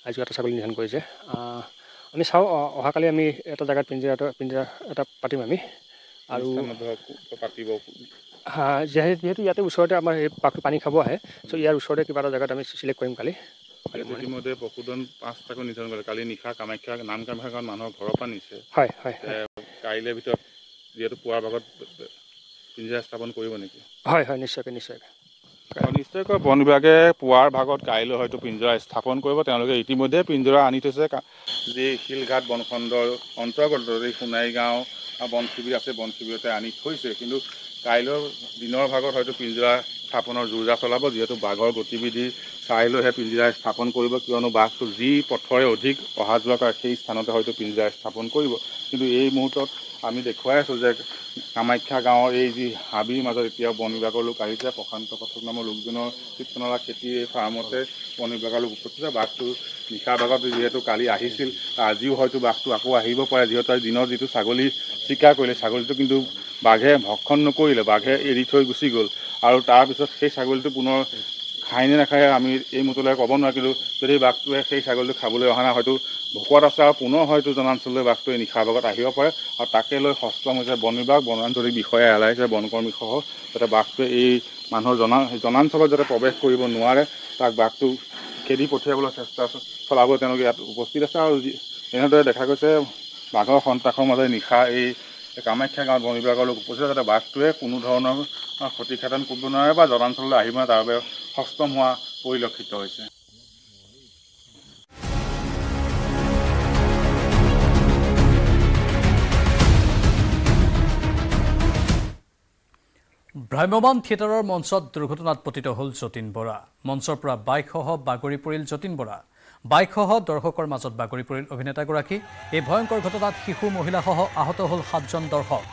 আজিও এটা ছাগলী নিধন কৰিছে। আমি চাওঁ অহাকালি আমি এটা জেগাত পিঞ্জিৰা এটা পিঞ্জিৰা এটা পাতিম আমি। আৰু পাতিব। যিহেতু ইয়াতে ওচৰতে আমাৰ এই পানী খাব আহে চ' ইয়াৰ ওচৰতে কিবা এটা জেগাত আমি চিলেক্ট কৰিম কালি। ইতিমধ্যে পশুধন পাঁচটাকৈ নিধন কৰিলে। কালি নিশা কামাখ্যা নাম কামাখ্যা গাঁৱত মানুহৰ ঘৰৰ পৰা নিছে। হয় হয় এ, কাইলৈ ভিতৰত যিহেতু পুৱাৰ ভাগত পিঞ্জিৰা স্থাপন কৰিব নেকি? হয় হয় নিশ্চয়কৈ নিশ্চয়কৈ। নিশ্চয়কৈ বন বিভাগে পুৱাৰ ভাগত কাইলৈ হয়তো পিঞ্জৰা স্থাপন কৰিব। তেওঁলোকে ইতিমধ্যে পিঞ্জৰা আনি থৈছে। যি শিলঘাট বনখণ্ডৰ অন্তৰ্গত সোণাৰী গাঁও বন শিবিৰ আছে বন শিবিৰতে আনি থৈছে। কিন্তু কাইলৈ দিনৰ ভাগত হয়তো পিঞ্জৰা স্থাপনৰ যোজা চলাব যিহেতু বাঘৰ গতিবিধি চাই লৈহে পিঞ্জৰা স্থাপন কৰিব কিয়নো বাঘটো যি পথৰে অধিক অহা যোৱা কৰে সেই স্থানতে হয়তো পিঞ্জৰা স্থাপন কৰিব। কিন্তু এই মুহূৰ্তত আমি দেখুৱাই আছোঁ যে কামাখ্যা গাঁৱৰ এই যি হাবিৰ মাজত এতিয়াও বন বিভাগৰ লোক আহিছে প্ৰশান্ত পাঠক নামৰ লোকজনৰ কীৰ্তনলা খেতি এই ফাৰ্মতে বন বিভাগৰ লোক উপস্থিত বাঘটো নিশাৰ ভাগত যিহেতু কালি আহিছিল আজিও হয়তো বাঘটো আকৌ আহিব পাৰে যিহেতু দিনত যিটো ছাগলী চিকাৰ কৰিলে ছাগলীটো কিন্তু বাঘে ভক্ষণ নকৰিলে বাঘে এৰি থৈ গুচি গ'ল। আৰু তাৰপিছত সেই ছাগলীটো পুনৰ খায়নে নাখায় আমি এই মুহূৰ্তলৈ ক'ব নোৱাৰোঁ কিন্তু যদি বাঘটোৱে সেই ছাগলীটো খাবলৈ অহা নাই হয়তো ভোকত আছে আৰু পুনৰ হয়তো জনাঞ্চললৈ বাঘটোৱে নিশাৰ ভাগত আহিব পাৰে। আৰু তাকে লৈ সষ্টম হৈছে বন বিভাগ বনাঞ্চলিক বিষয়াই এলাইছে বনকৰ্মীসহ যাতে বাঘটোৱে এই মানুহৰ জনা জনাঞ্চলত যাতে প্ৰৱেশ কৰিব নোৱাৰে তাক বাঘটো খেদি পঠিয়াবলৈ চেষ্টা চলাব তেওঁলোকে ইয়াত উপস্থিত আছে। আৰু যি- এনেদৰে দেখা গৈছে বাঘৰ সন্ত্ৰাসৰ মাজে নিশা এই কামাখ্যা গাঁৱত বন বিভাগৰ লোক উপস্থিত যাতে বাঘটোৱে কোনো ধৰণৰ ক্ষতিসাধন কৰিব নোৱাৰে বা জনাঞ্চললৈ আহিব তাৰ বাবে সষ্টম হোৱা পৰিলক্ষিত হৈছে। ভ্ৰাম্যমাণ থিয়েটাৰৰ মঞ্চত দুৰ্ঘটনাত পতিত হ'ল যতীন বৰা। মঞ্চৰ পৰা বাইকসহ বাগৰি পৰিল যতীন বৰা। বাইকসহ দৰ্শকৰ মাজত বাগৰি পৰিল অভিনেতাগৰাকী। এই ভয়ংকৰ ঘটনাত শিশু মহিলাসহ আহত হ'ল সাতজন দৰ্শক।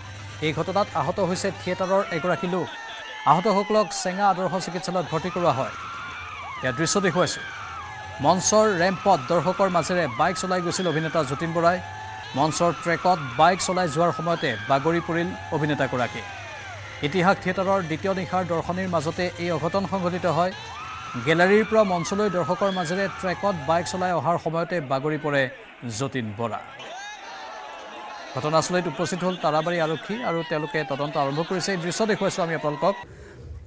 এই ঘটনাত আহত হৈছে থিয়েটাৰৰ এগৰাকী লোক। আহতসকলক চেঙা আদৰ্শ চিকিৎসালয়ত ভৰ্তি কৰোৱা হয়। ইয়াৰ দৃশ্য দেখুৱাইছোঁ। মঞ্চৰ ৰেম্পত দৰ্শকৰ মাজেৰে বাইক চলাই গৈছিল অভিনেতা যতীন বৰাই। মঞ্চৰ ট্ৰেকত বাইক চলাই যোৱাৰ সময়তে বাগৰি পৰিল অভিনেতাগৰাকী। ইতিহাস থিয়েটাৰৰ দ্বিতীয় নিশাৰ দৰ্শনীৰ মাজতে এই অঘটন সংঘটিত হয়। গেলাৰীৰ পৰা মঞ্চলৈ দৰ্শকৰ মাজেৰে ট্ৰেকত বাইক চলাই অহাৰ সময়তে বাগৰি পৰে যতীন বৰা। ঘটনাস্থলীত উপস্থিত হ'ল তাৰাবাৰী আৰক্ষী আৰু তেওঁলোকে তদন্ত আৰম্ভ কৰিছে। এই দৃশ্য দেখুৱাইছোঁ আমি আপোনালোকক।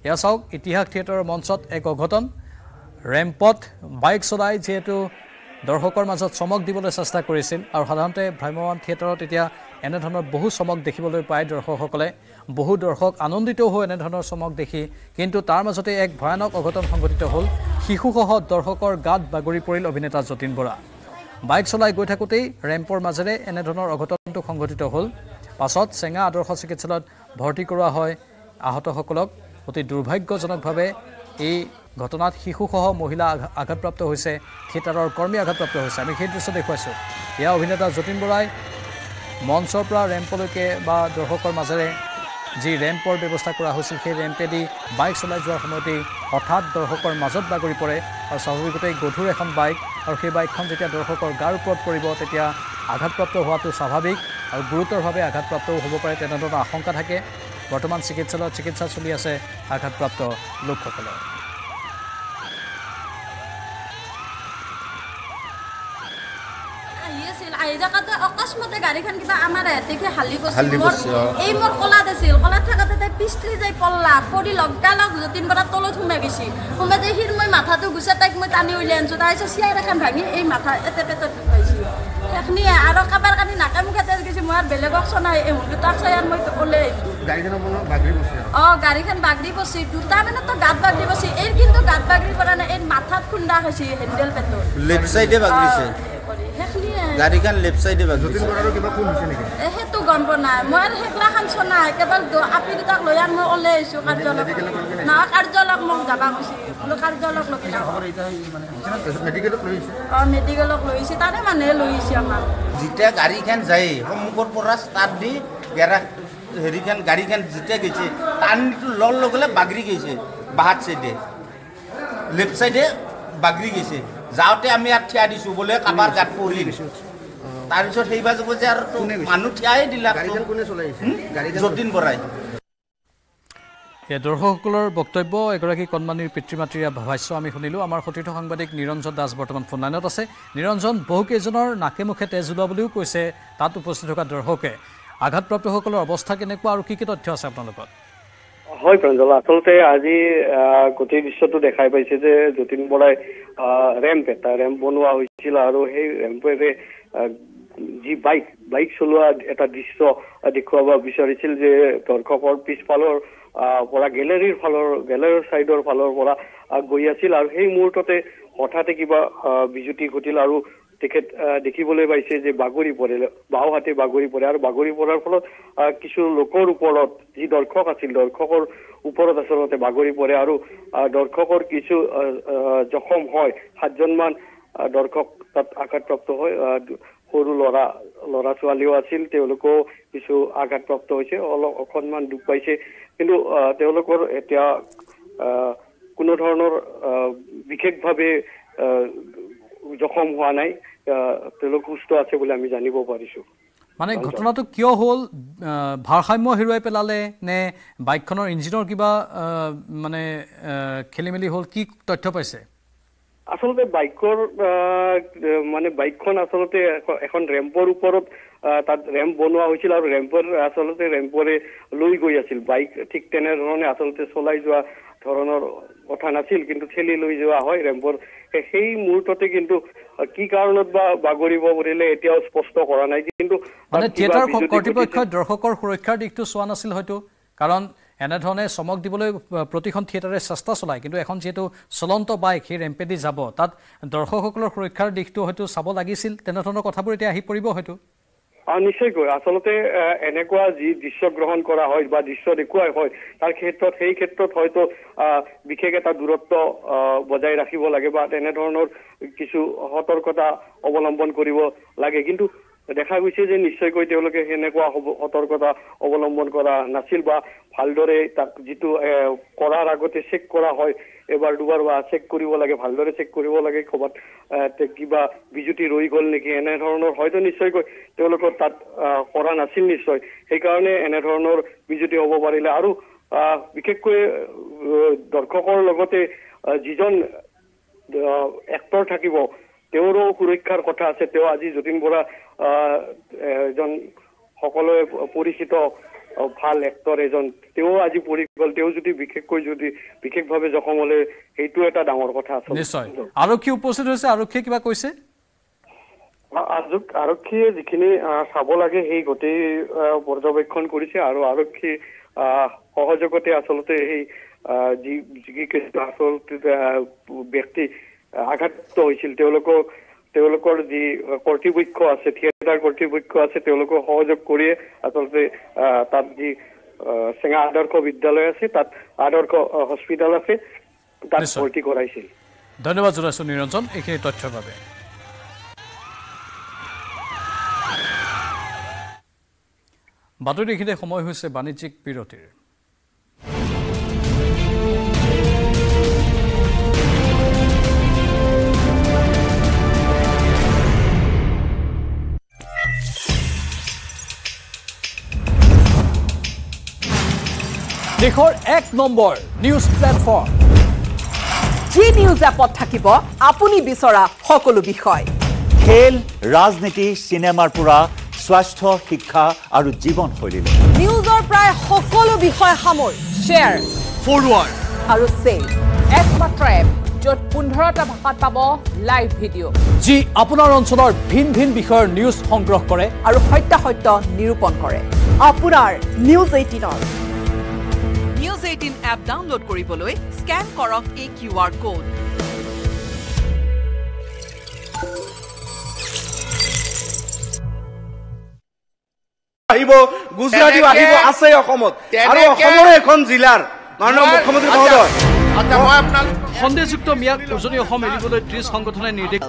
এয়া চাওক ইতিহাস থিয়েটাৰৰ মঞ্চত এক অঘটন। ৰেম্পত বাইক চলাই যিহেতু দৰ্শকৰ মাজত চমক দিবলৈ চেষ্টা কৰিছিল আৰু সাধাৰণতে ভ্ৰাম্যমাণ থিয়েটাৰত এতিয়া এনেধৰণৰ বহু চমক দেখিবলৈ পায় দৰ্শকসকলে। বহু দৰ্শক আনন্দিতও হৈ এনেধৰণৰ চমক দেখি কিন্তু তাৰ মাজতে এক ভয়ানক অঘটন সংঘটিত হ'ল। শিশুসহ দৰ্শকৰ গাত বাগৰি পৰিল অভিনেতা যতীন বৰা। বাইক চলাই গৈ থাকোঁতেই ৰেম্পৰ মাজেৰে এনেধৰণৰ অঘটনটো সংঘটিত হ'ল। পাছত চেঙা আদৰ্শ চিকিৎসালয়ত ভৰ্তি কৰোৱা হয় আহতসকলক। অতি দুৰ্ভাগ্যজনকভাৱে এই ঘটনাত শিশুসহ মহিলা আঘা- আঘাতপ্ৰাপ্ত হৈছে থিয়েটাৰৰ কৰ্মী আঘাতপ্ৰাপ্ত হৈছে। আমি সেই দৃশ্য দেখুৱাইছোঁ। এয়া অভিনেতা যতীন বৰাই মঞ্চৰ পৰা ৰেম্পলৈকে বা দৰ্শকৰ মাজেৰে যি ৰেম্পৰ ব্যৱস্থা কৰা হৈছিল সেই ৰেম্পেদি বাইক চলাই যোৱাৰ সময়তেই হঠাৎ দৰ্শকৰ মাজত বাগৰি পৰে আৰু স্বাভাৱিকতেই গধুৰ এখন বাইক আৰু সেই বাইকখন যেতিয়া দৰ্শকৰ গাৰ ওপৰত পৰিব তেতিয়া আঘাতপ্ৰাপ্ত হোৱাটো স্বাভাৱিক আৰু গুৰুতৰভাৱে আঘাতপ্ৰাপ্তও হ'ব পাৰে তেনেধৰণৰ আশংকা থাকে। বৰ্তমান চিকিৎসালয়ত চিকিৎসা চলি আছে আঘাতপ্ৰাপ্ত লোকসকলৰ। আহি আছিল আহি থাকোঁতে অকস্মাতে গাড়ীখন কিবা আমাৰ এহেঁতিকে হালি গৈছিল মোৰ এই মোৰ কলাত আছিল কলাত থাকোঁতে তাই পিছলি যাই পল্লা পৰি লগালগ যতীন বৰাৰ তলত সোমাই গৈছে। সোমাই যাই সিৰ মই মাথাটো গুচাই তাইক মই টানি উলিয়াই আনিছোঁ তাৰপিছত চিয়াৰ এখন ভাঙি এই মাথা এতে পেটত ঢুকাইছে সেইখিনিয়ে আৰু কাবাৰ কানি নাকে মুখে তেজ গৈছে গৈছে মই আৰু বেলেগক চনাই এই হুলটো তাক চাই আৰু মই ওলাই আহিছোঁ। গাড়ীখনৰ মনত বাগৰি গৈছে অঁ গাড়ীখন বাগৰি পৰছি দুটা মানেতো গাত বাগৰি পৰছি এই কিন্তু গাত বাগৰি পৰা নাই এই মাথাত খুন্দা খাইছে হেণ্ডেল পেটত। লেফ্ট চাইডে বাগৰিছে? গাড়ীখন লেফ্ট চাইডে বাগৰিছে যতীন বৰাৰো কিবা কোন হৈছে নেকি? এ, সেইটো গম পোৱা নাই। মই আৰু সেইগিলা খান চনাই কেৱল দ- আপি দুটাক লৈ আন মই ওলাই আহিছোঁ কাৰ্যালয়ত। নহয় কাৰ্যালয়ক মোক যাবা কৈছে। বোলো কাৰ্যালয়ক লৈ অঁ মেডিকেলক লৈ আহিছে। তাৰে মানুহে লৈ আহিছে আমাক যেতিয়া গাড়ীখন যায় সন্মুখৰ পৰা ষ্টাৰ্ট দি গেৰা হেৰিখন গাড়ীখন যেতিয়া গৈছে টাৰ্ণিংটো লৰ লগে লগে বাগৰি গৈছে বাহাত চাইডে লেফ্ট চাইডে বাগৰি গৈছে। যাওঁতে আমি ইয়াত থিয়া দিছোঁ বোলে কাৰোবাৰ গাত পৰি তাৰপিছত সেই বাজু যে আৰু মানুহ থিয়াই দিলা গাড়ীখন কোনে চলাই আহিছে? গাড়ীখন যতীন বৰাই। এই দৰ্শকসকলৰ বক্তব্য এগৰাকী কণমানিৰ পিতৃ মাতৃৰ ভাষ্য আমি শুনিলোঁ। আমাৰ সতীৰ্থ সাংবাদিক নিৰঞ্জন দাস বৰ্তমান ফোন লাইনত আছে। নিৰঞ্জন বহুকেইজনৰ নাকে মুখে তেজ ওলোৱা বুলিও কৈছে তাত উপস্থিত থকা দৰ্শকে। আঘাতপ্ৰাপ্তসকলৰ অৱস্থা কেনেকুৱা আৰু কি কি তথ্য আছে আপোনালোকৰ হয় প্ৰাঞ্জল। আচলতে আজি গোটেই দৃশ্যটো দেখাই পাইছে যে যতীন বৰাই ৰেম্প এটা ৰেম্প বনোৱা হৈছিল আৰু সেই ৰেম্পেৰে যি বাইক বাইক চলোৱা এটা দৃশ্য দেখুৱাব বিচাৰিছিল যে দৰ্শকৰ পিছফালৰ পৰা গেলেৰীৰ ফালৰ গেলেৰীৰ চাইডৰ ফালৰ পৰা গৈ আছিল আৰু সেই মুহূৰ্ততে হঠাতে কিবা বিজুতি ঘটিল আৰু তেখেত দেখিবলৈ পাইছে যে বাগৰি পৰে বাওঁ হাতে বাগৰি পৰে আৰু বাগৰি পৰাৰ ফলত কিছু লোকৰ ওপৰত যি দৰ্শক আছিল দৰ্শকৰ ওপৰত আচলতে বাগৰি পৰে আৰু দৰ্শকৰ কিছু জখম হয়। সাতজনমান দৰ্শক তাত আঘাতপ্ৰাপ্ত হয়। সৰু ল'ৰা ল'ৰা ছোৱালীও আছিল তেওঁলোকেও কিছু আঘাতপ্ৰাপ্ত হৈছে অলপ অকণমান দুখ পাইছে। কিন্তু তেওঁলোকৰ এতিয়া কোনো ধৰণৰ বিশেষভাৱে জখম হোৱা নাই তেওঁলোক সুস্থ আছে বুলি আমি জানিব পাৰিছো। মানে ঘটনাটো কিয় হ'ল ভাৰসাম্য হেৰুৱাই পেলালে নে বাইকখনৰ ইঞ্জিনৰ কিবা মানে খেলি মেলি হ'ল কি তথ্য পাইছে? আচলতে বাইকৰ মানে বাইকখন আচলতে এখ- এখন ৰেম্পৰ ওপৰত তাত ৰেম্প বনোৱা হৈছিল আৰু ৰেম্পৰ আচলতে ৰেম্পৰে লৈ গৈ আছিল। বাইক ঠিক তেনেধৰণে আচলতে চলাই যোৱা ধৰণৰ কথা নাছিল কিন্তু ঠেলি লৈ যোৱা হয় ৰেম্পৰ সেই মুহূৰ্ততে কিন্তু কি কাৰণত বা বাগৰিব পৰিলে এতিয়াও স্পষ্ট কৰা নাই কিন্তু মানে থিয়েটাৰ কৰ্তৃপক্ষই। দৰ্শকৰ সুৰক্ষাৰ দিশটো চোৱা নাছিল হয়তো কাৰণ এনেধৰণে চমক দিবলৈ প্ৰতিখন থিয়েটাৰে চেষ্টা চলায় কিন্তু এখন যিহেতু চলন্ত বাইক সেই ৰেম্পেদি যাব। তাত দৰ্শকসকলৰ সুৰক্ষাৰ দিশটো হয়তো চাব লাগিছিল তেনেধৰণৰ কথাবোৰ এতিয়া আহি পৰিব হয়তো। নিশ্চয়কৈ আচলতে এনেকুৱা যি দৃশ্য গ্ৰহণ কৰা হয় বা দৃশ্য দেখুৱাই হয় তাৰ ক্ষেত্ৰত সেই ক্ষেত্ৰত হয়তো বিশেষ এটা দূৰত্ব বজাই ৰাখিব লাগে বা তেনেধৰণৰ কিছু সতৰ্কতা অৱলম্বন কৰিব লাগে। কিন্তু দেখা গৈছে যে নিশ্চয়কৈ তেওঁলোকে সেনেকুৱা সতৰ্কতা অৱলম্বন কৰা নাছিল বা ভালদৰে তাক যিটো কৰাৰ আগতে চেক কৰা হয় এবাৰ দুবাৰ বা চেক কৰিব লাগে ভালদৰে চেক কৰিব লাগে ক'ৰবাত কিবা বিজুতি ৰৈ গ'ল নেকি এনেধৰণৰ হয়তো নিশ্চয়কৈ তেওঁলোকৰ তাত কৰা নাছিল নিশ্চয়। সেইকাৰণে এনেধৰণৰ বিজুতি হ'ব পাৰিলে আৰু বিশেষকৈ দৰ্শকৰ লগতে যিজন এক্টৰ থাকিব তেওঁৰো সুৰক্ষাৰ কথা আছে। তেওঁ আজি যতীন বৰা এজন সকলোৱে পৰিচিত ভাল এক্টৰ এজন তেওঁ আজি পৰি গ'ল তেওঁ যদি বিশেষকৈ যদি বিশেষভাৱে জখম হ'লে সেইটো এটা ডাঙৰ কথা নিশ্চয়। আৰক্ষী উপস্থিত হৈছে আৰক্ষীয়ে কিবা কৈছে? আৰক্ষী- আৰক্ষীয়ে যিখিনি চাব লাগে সেই গোটেই পৰ্যবেক্ষণ কৰিছে আৰু আৰক্ষী সহযোগতে আচলতে সেই যি যিকেইটা আচলতে ব্যক্তি আঘাতপ্ৰাপ্ত হৈছিল তেওঁলোকক তেওঁলোকৰ যি কৰ্তৃপক্ষ আছে থিয়েটাৰ কৰ্তৃপক্ষ আছে তেওঁলোকক সহযোগ কৰিয়ে আচলতে তাত যি চেঙা আদৰ্শ বিদ্যালয় আছে তাত আদৰ্শ আহ, হস্পিতাল আছে তাত। ভৰ্তি কৰাইছিল। ধন্যবাদ জনাইছোঁ নিৰঞ্জন এইখিনি তথ্যৰ বাবে। বাতৰি এইখিনিতে সময় হৈছে বাণিজ্যিক বিৰতিৰ। দেশৰ এক নম্বৰ নিউজ প্লেটফৰ্ম জি নিউজ এপত থাকিব আপুনি বিচৰা সকলো বিষয়। খেল ৰাজনীতি চিনেমাৰ পৰা স্বাস্থ্য শিক্ষা আৰু জীৱনশৈলীলৈ। নিউজৰ প্ৰায় সকলো বিষয় সামৰি শ্বেয়াৰ ফৰৱাৰ্ড আৰু চেল একমাত্ৰ এপ য'ত পোন্ধৰটা ভাষাত পাব লাইভ ভিডিঅ' যি আপোনাৰ অঞ্চলৰ ভিন ভিন বিষয়ৰ নিউজ সংগ্ৰহ কৰে। আৰু সত্যাসত্য নিৰূপণ কৰে। আপোনাৰ নিউজ এইটিনৰ এইটিন এপ ডাউনলোড কৰিবলৈ স্কেন কৰক এই কিউ আৰ কোড আহিব গুজৰাটীও আহিব আছে অসমত। আৰু অসমৰ এখন জিলাৰ মাননীয় মুখ্যমন্ত্ৰী মহোদয়। সন্দেহযুক্ত ম্যাদ উজনি অসম এৰিবলৈ ত্ৰিছ সংগঠনে নিৰ্দেশ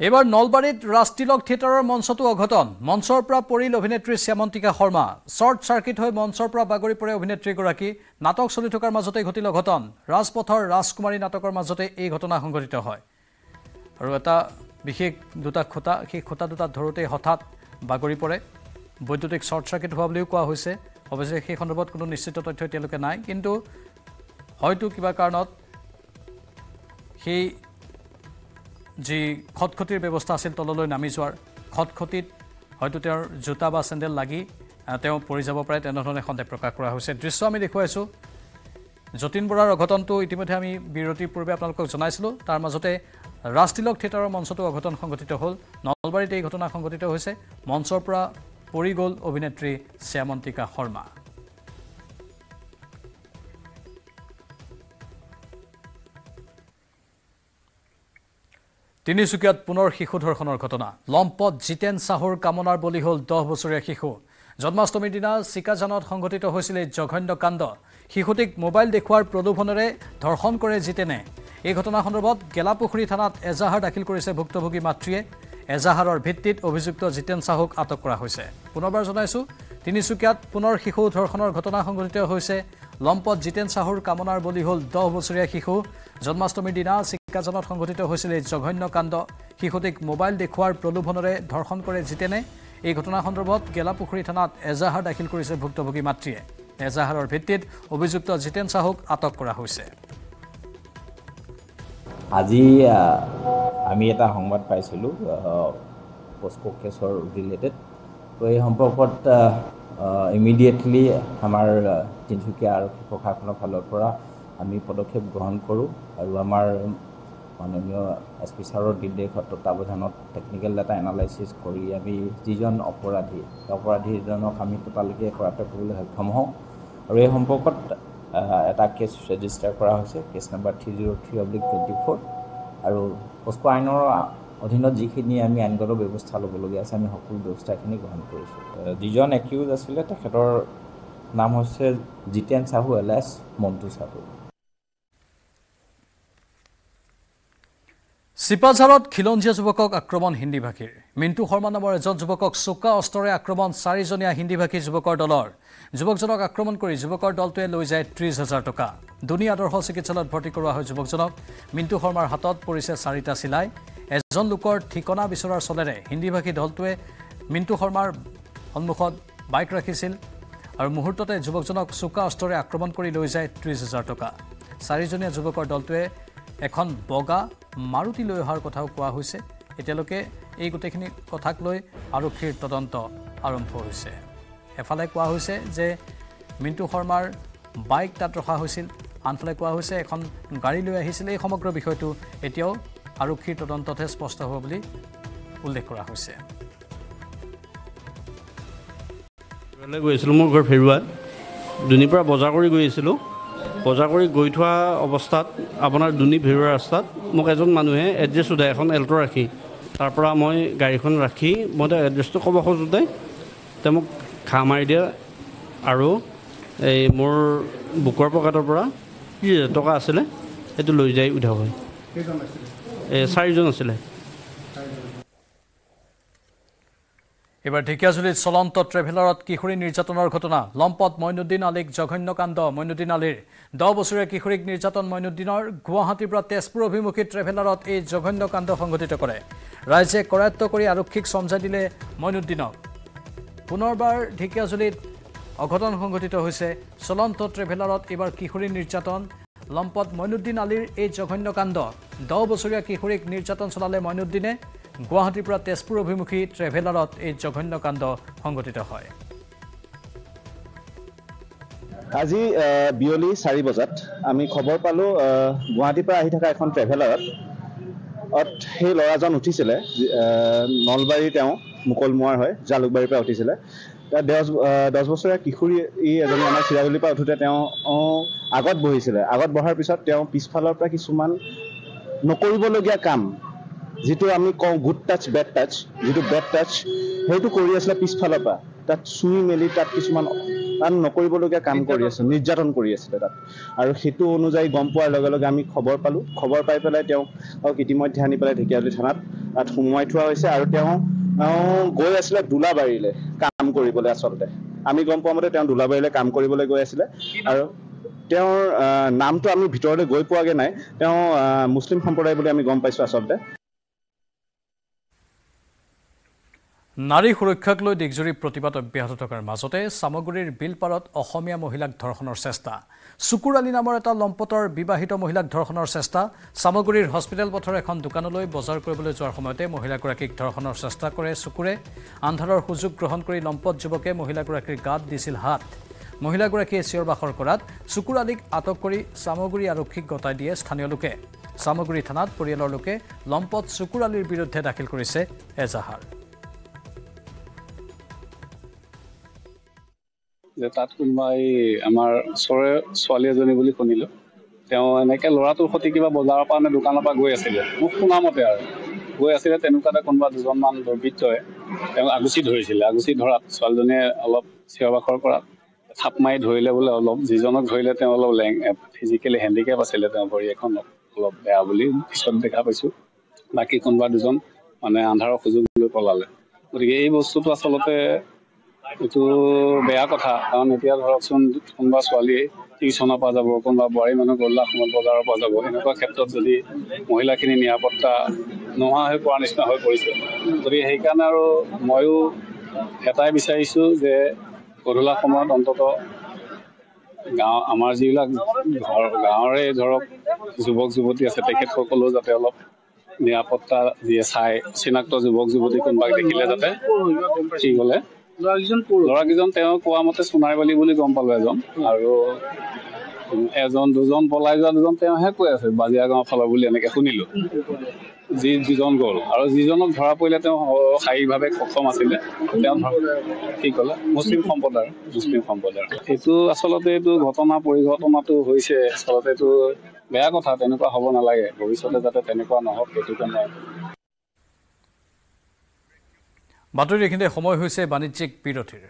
এইবাৰ নলবাৰীত ৰাজতিলক থিয়েটাৰৰ মঞ্চতো অঘটন। মঞ্চৰ পৰা পৰিল অভিনেত্ৰী শ্যামন্তিকা শৰ্মা। শ্বৰ্ট চাৰ্কিট হৈ মঞ্চৰ পৰা বাগৰি পৰে অভিনেত্ৰীগৰাকী। নাটক চলি থকাৰ মাজতে ঘটিল অঘটন। ৰাজপথৰ ৰাজকুমাৰী নাটকৰ মাজতে এই ঘটনা সংঘটিত হয়। আৰু এটা বিশেষ দুটা খুঁটা সেই খুঁটা দুটাত ধৰোঁতেই হঠাৎ বাগৰি পৰে। বৈদ্যুতিক শ্বৰ্ট চাৰ্কিট হোৱা বুলিও কোৱা হৈছে। অৱশ্যে সেই সন্দৰ্ভত কোনো নিশ্চিত তথ্য এতিয়ালৈকে নাই। কিন্তু হয়তো কিবা কাৰণত সেই যি খটখটিৰ ব্যৱস্থা আছিল তললৈ নামি যোৱাৰ খটখটিত হয়তো তেওঁৰ জোতা বা চেণ্ডেল লাগি তেওঁ পৰি যাব পাৰে তেনেধৰণে সন্দেহ প্ৰকাশ কৰা হৈছে। দৃশ্য আমি দেখুৱাইছোঁ। যতীন বৰাৰ অঘটনটো ইতিমধ্যে আমি বিৰতিৰ পূৰ্বে আপোনালোকক জনাইছিলোঁ। তাৰ মাজতে ৰাজতিলক থিয়েটাৰৰ মঞ্চতো অঘটন সংঘটিত হ'ল। নলবাৰীত এই ঘটনা সংঘটিত হৈছে। মঞ্চৰ পৰা পৰি গ'ল অভিনেত্ৰী শ্যামন্তিকা শৰ্মা। তিনিচুকীয়াত পুনৰ শিশু ধৰ্ষণৰ ঘটনা। লম্পট জিতেন চাহুৰ কামনাৰ বলি হ'ল দহ বছৰীয়া শিশু। জন্মাষ্টমীৰ দিনা চিকাজানত সংঘটিত হৈছিল এই জঘন্য কাণ্ড। শিশুটিক মোবাইল দেখুওৱাৰ প্ৰলোভনেৰে ধৰ্ষণ কৰে জিতেনে। এই ঘটনা সন্দৰ্ভত গেলাপুখুৰী থানাত এজাহাৰ দাখিল কৰিছে ভুক্তভোগী মাতৃয়ে। এজাহাৰৰ ভিত্তিত অভিযুক্ত জিতেন চাহুক আটক কৰা হৈছে। পুনৰবাৰ জনাইছোঁ তিনিচুকীয়াত পুনৰ শিশু ধৰ্ষণৰ ঘটনা সংঘটিত হৈছে লম্পট জিতেন চাহুৰ কামনাৰ বলি হ'ল দহ বছৰীয়া শিশু। জন্মাষ্টমীৰ দিনা চিকাজানত সংঘটিত হৈছিল এই জঘন্য কাণ্ড। শিশুটিক মোবাইল দেখুওৱাৰ প্ৰলোভনেৰে ধৰ্ষণ কৰে জিতেনে। এই ঘটনা সন্দৰ্ভত গেলাপুখুৰী থানাত এজাহাৰ দাখিল কৰিছে ভুক্তভোগী মাতৃয়ে। এজাহাৰৰ ভিত্তিত অভিযুক্ত জিতেন চাহুক আটক কৰা হৈছে। আজি আমি এটা সংবাদ পাইছিলোঁ পস্কো কেছৰ ৰিলেটেড তো এই সম্পৰ্কত ইমিডিয়েটলি আমাৰ তিনিচুকীয়া আৰক্ষী প্ৰশাসনৰ ফালৰ পৰা আমি পদক্ষেপ গ্ৰহণ কৰোঁ আৰু আমাৰ মাননীয় এছ পি ছাৰৰ নিৰ্দেশত তত্বাৱধানত টেকনিকেল ডাটা এনালাইচিছ কৰি আমি যিজন অপৰাধী সেই অপৰাধীজনক আমি ততালৈকে কৰাতে কৰিবলৈ সক্ষম হওঁ। আৰু এই সম্পৰ্কত এটা কেছ ৰেজিষ্টাৰ কৰা হৈছে case number three zero' three oblique twenty four আৰু পস্কো আইনৰ অধীনত যিখিনি আমি আইনগত ব্যৱস্থা ল'বলগীয়া আছে আমি সকলো ব্যৱস্থাখিনি গ্ৰহণ কৰিছোঁ। যিজন একিউজ আছিলে তেখেতৰ নাম হৈছে জিতেন চাহু এল এছ মণ্টু চাহু। চিপাঝাৰত খিলঞ্জীয়া যুৱকক আক্ৰমণ হিন্দী ভাষীৰ। মিণ্টু শৰ্মা নামৰ এজন যুৱকক চোকা অস্ত্ৰৰে আক্ৰমণ চাৰিজনীয়া হিন্দী ভাষী যুৱকৰ দলৰ। যুৱকজনক আক্ৰমণ কৰি যুৱকৰ দলটোৱে লৈ যায় ত্ৰিছ হাজাৰ টকা। দুনী আদৰ্শ চিকিৎসালয়ত ভৰ্তি কৰোৱা হয় যুৱকজনক। মিণ্টু শৰ্মাৰ হাতত পৰিছে চাৰিটা চিলাই। এজন লোকৰ ঠিকনা বিচৰাৰ চলেৰে হিন্দী ভাষী দলটোৱে মিণ্টু শৰ্মাৰ সন্মুখত বাইক ৰাখিছিল আৰু মুহূৰ্ততে যুৱকজনক চোকা অস্ত্ৰৰে আক্ৰমণ কৰি লৈ যায় ত্ৰিছ হাজাৰ টকা। চাৰিজনীয়া যুৱকৰ দলটোৱে এখন বগা মাৰুতি লৈ অহাৰ কথাও কোৱা হৈছে। এতিয়ালৈকে এই গোটেইখিনি কথাক লৈ আৰক্ষীৰ তদন্ত আৰম্ভ হৈছে। এফালে কোৱা হৈছে যে মিণ্টু শৰ্মাৰ বাইক তাত ৰখা হৈছিল। আনফালে কোৱা হৈছে এখন গাড়ী লৈ আহিছিল। এই সমগ্ৰ বিষয়টো এতিয়াও আৰক্ষীৰ তদন্ততহে স্পষ্ট হ'ব বুলি উল্লেখ কৰা হৈছে। গৈ আছিলোঁ মোৰ ঘৰ ফেৰুৱা দুনীৰ পৰা বজাৰ কৰি গৈ আছিলোঁ। বজাৰ কৰি গৈ থোৱা অৱস্থাত আপোনাৰ দুনী ভেৰুৱা ৰাস্তাত মোক এজন মানুহে এড্ৰেছ সোধাই এখন এল্ট' ৰাখি। তাৰ পৰা মই গাড়ীখন ৰাখি মই তেওঁ এড্ৰেছটো ক'ব খোজোঁতে তেওঁ মোক ঘাঁ মাৰি দিয়ে আৰু এই মোৰ বুকৰ পকেটৰ পৰা ত্ৰিছ হাজাৰ টকা আছিলে সেইটো লৈ যাই উঠাব হয়। চাৰিজন আছিলে। এইবাৰ ঢেকীয়াজুলিত চলন্ত ট্ৰেভেলাৰত কিশোৰী নিৰ্যাতনৰ ঘটনা। লম্পট মইনুদ্দিন আলীক জঘন্য কাণ্ড মইনুদ্দিন আলীৰ। দহ বছৰীয়া কিশোৰীক নিৰ্যাতন মইনুদ্দিনৰ গুৱাহাটীৰ পৰা তেজপুৰ অভিমুখী ট্ৰেভেলাৰত এই জঘন্য কাণ্ড সংঘটিত কৰে। ৰাইজে কৰায়ত্ব কৰি আৰক্ষীক চমজাই দিলে মইনুদ্দিনক। পুনৰবাৰ ঢেকীয়াজুলিত অঘটন সংঘটিত হৈছে। চলন্ত ট্ৰেভেলাৰত এইবাৰ কিশোৰী নিৰ্যাতন লম্পট মইনুদ্দিন আলীৰ এই জঘন্য কাণ্ড। দহ বছৰীয়া কিশোৰীক নিৰ্যাতন চলালে মইনুদ্দিনে। গুৱাহাটীৰ পৰা তেজপুৰ অভিমুখী ট্ৰেভেলাৰত এই জঘন্য কাণ্ড সংঘটিত হয়। আজি বিয়লি চাৰি বজাত আমি খবৰ পালোঁ গুৱাহাটীৰ পৰা আহি থকা এখন ট্ৰেভেলাৰত। সেই ল'ৰাজন উঠিছিলে নলবাৰীৰ তেওঁ মুকলমুৱাৰ হয় জালুকবাৰীৰ পৰা উঠিছিলে। দহ দহ বছৰীয়া কিশোৰী ই এজনী আমাৰ চিৰাজুলিৰ পৰা উঠোতে তেওঁ আগত বহিছিলে। আগত বহাৰ পিছত তেওঁ পিছফালৰ পৰা কিছুমান নকৰিবলগীয়া কাম যিটো আমি কওঁ গুড টাচ বেড টাচ যিটো বেড টাচ সেইটো কৰি আছিলে পিছফালৰ পৰা। তাত চুই মেলি তাত কিছুমান তাত নকৰিবলগীয়া কাম কৰি আছে নিৰ্যাতন কৰি আছিলে তাত। আৰু সেইটো অনুযায়ী গম পোৱাৰ লগে লগে আমি খবৰ পালোঁ। খবৰ পাই পেলাই তেওঁক ইতিমধ্যে আনি পেলাই ঢেকীয়াজুলি থানাত তাত সোমোৱাই থোৱা হৈছে আৰু তেওঁ গৈ আছিলে দোলাবাৰীলৈ কাম কৰিবলৈ আচলতে। আমি গম পোৱা মতে তেওঁ দোলাবাৰীলৈ কাম কৰিবলৈ গৈ আছিলে। আৰু তেওঁৰ নামটো আমি ভিতৰলৈ গৈ পোৱাগৈ নাই। তেওঁ মুছলিম সম্প্ৰদায় বুলি আমি গম পাইছোঁ আচলতে। নাৰী সুৰক্ষাক লৈ দিগজুৰি প্ৰতিবাদ অব্যাহত থকাৰ মাজতে চামগুৰিৰ বিলপাৰত অসমীয়া মহিলাক ধৰ্ষণৰ চেষ্টা। চুকুৰ আলী নামৰ এটা লম্পটৰ বিবাহিত মহিলাক ধৰ্ষণৰ চেষ্টা। চামগুৰিৰ হস্পিটেল পথৰ এখন দোকানলৈ বজাৰ কৰিবলৈ যোৱাৰ সময়তে মহিলাগৰাকীক ধৰ্ষণৰ চেষ্টা কৰে চুকুৰে। আন্ধাৰৰ সুযোগ গ্ৰহণ কৰি লম্পট যুৱকে মহিলাগৰাকীৰ গাত দিছিল হাত। মহিলাগৰাকীয়ে চিঞৰ বাখৰ কৰাত আলীক আটক কৰি চামগুৰি আৰক্ষীক গতাই দিয়ে স্থানীয় লোকে। চামগুৰি থানাত পৰিয়ালৰ লোকে লম্পট চুকুৰ আলীৰ বিৰুদ্ধে দাখিল কৰিছে এজাহাৰ। যে তাত কোনোবা এই আমাৰ ওচৰৰে ছোৱালী এজনী বুলি শুনিলোঁ। তেওঁ এনেকৈ ল'ৰাটোৰ সৈতে কিবা বজাৰৰ পৰা নে দোকানৰ পৰা গৈ আছিলে। মোক শুনা মতে আৰু। গৈ আছিলে তেনেকুৱাতে কোনোবা দুজনমান দুৰ্বৃত্তই তেওঁক আগুচি ধৰিছিলে। আগুচি ধৰাত ছোৱালীজনীয়ে অলপ চিঞৰ বাখৰ কৰাত থাপ মাৰি ধৰিলে বোলে অলপ। যিজনক ধৰিলে তেওঁ অলপ লেং ফিজিকেলি হেণ্ডিকেপ আছিলে তেওঁ ভৰি এখন অলপ বেয়া বুলি পিছত দেখা পাইছোঁ। বাকী কোনোবা দুজন মানে আন্ধাৰৰ সুযোগ লৈ পলালে। গতিকে এই বস্তুটো আচলতে এইটো বেয়া কথা কাৰণ এতিয়া ধৰকচোন কোনোবা ছোৱালী টিউচনৰ পৰা যাব কোনোবা বোৱাৰী মানুহ গধূলা সময়ত বজাৰৰ পৰা যাব এনেকুৱা ক্ষেত্ৰত যদি মহিলাখিনি নিৰাপত্তা নোহোৱা হৈ পৰা নিচিনা হৈ পৰিছে গতিকে সেইকাৰণে আৰু ময়ো এটাই বিচাৰিছোঁ যে গধূলা সময়ত অন্তত গাঁও আমাৰ যিবিলাক ঘৰ গাঁৱৰে ধৰক যুৱক যুৱতী আছে তেখেতসকলেও যাতে অলপ নিৰাপত্তা দিয়ে চাই চিনাক্ত যুৱক যুৱতী কোনোবাক দেখিলে যাতে কি ক'লে ল'ৰাকেইজন তেওঁ কোৱা মতে সোণাৰবালি বুলি গম পালো এজন। আৰু এজন দুজন পলাই যোৱা দুজন তেওঁহে কৈ আছে বাজিয়া গাঁৱৰ ফালৰ বুলি এনেকে শুনিলো। যি যিজন গ'ল। আৰু যিজনক ধৰা পৰিলে তেওঁ শাৰীৰিকভাৱে সক্ষম আছিলে। তেওঁ কি ক'লে? মুছলিম সম্প্ৰদায়ৰ মুছলিম সম্প্ৰদায়ৰ। এইটো আচলতে এইটো ঘটনা পৰিঘটনাটো হৈছে। আচলতে এইটো বেয়া কথা তেনেকুৱা হ'ব নালাগে। ভৱিষ্যতে যাতে তেনেকুৱা নহওক সেইটোকে মই বাতৰি এইখিনিতে সময় হৈছে বাণিজ্যিক বিৰতিৰ।